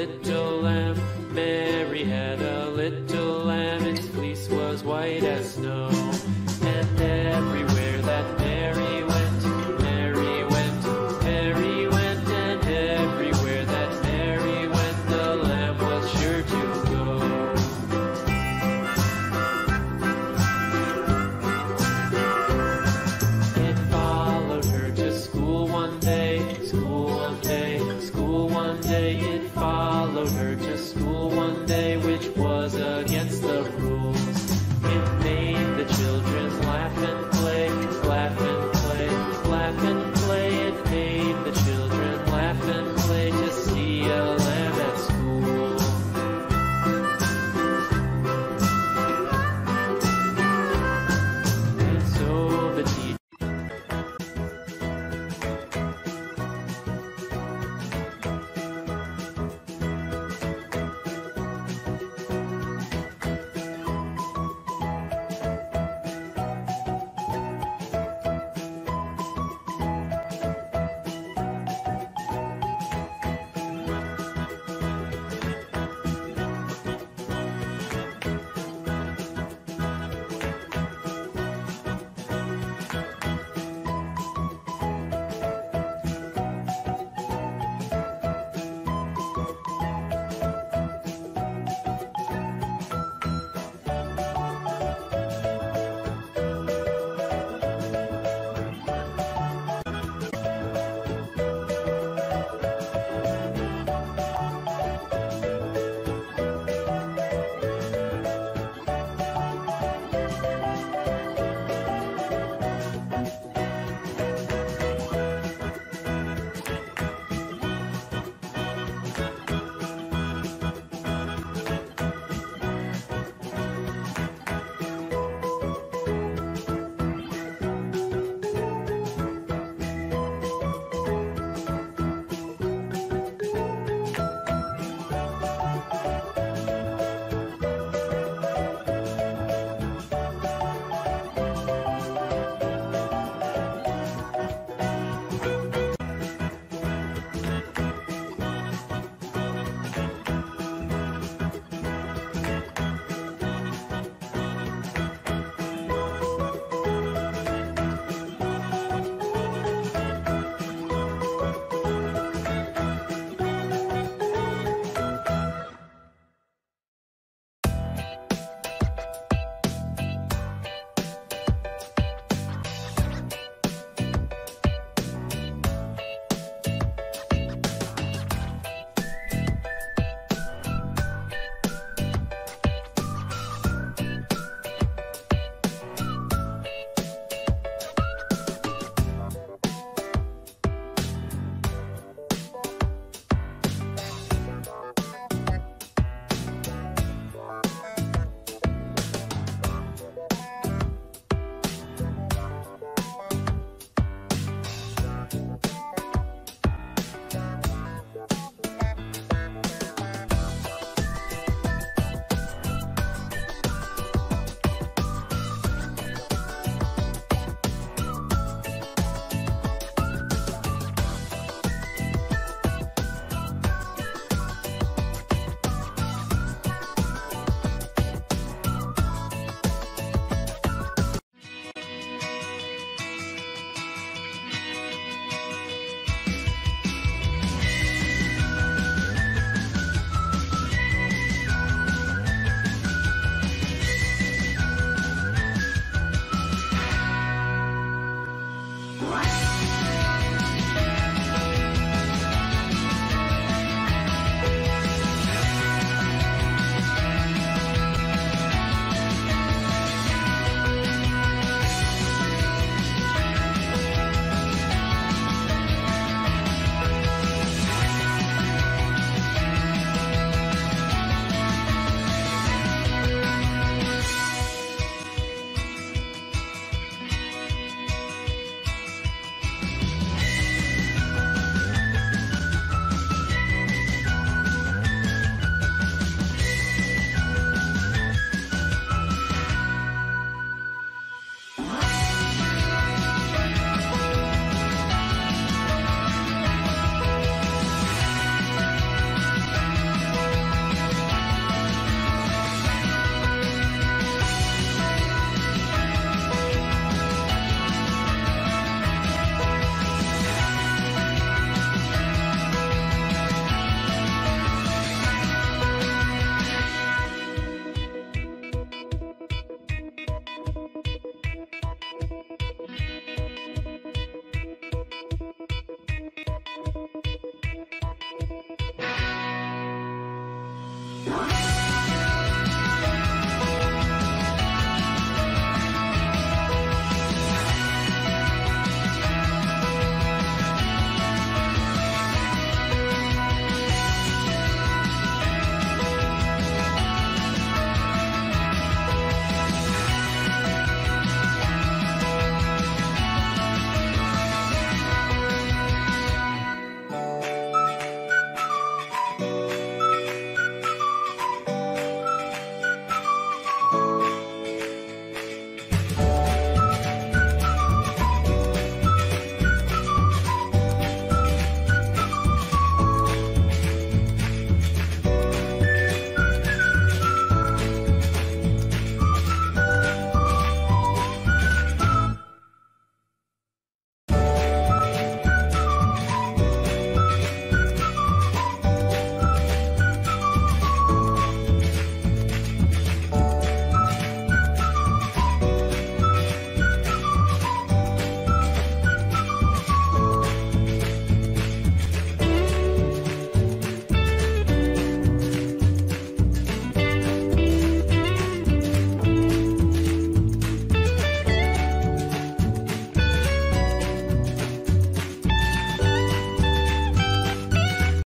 lamb, little What?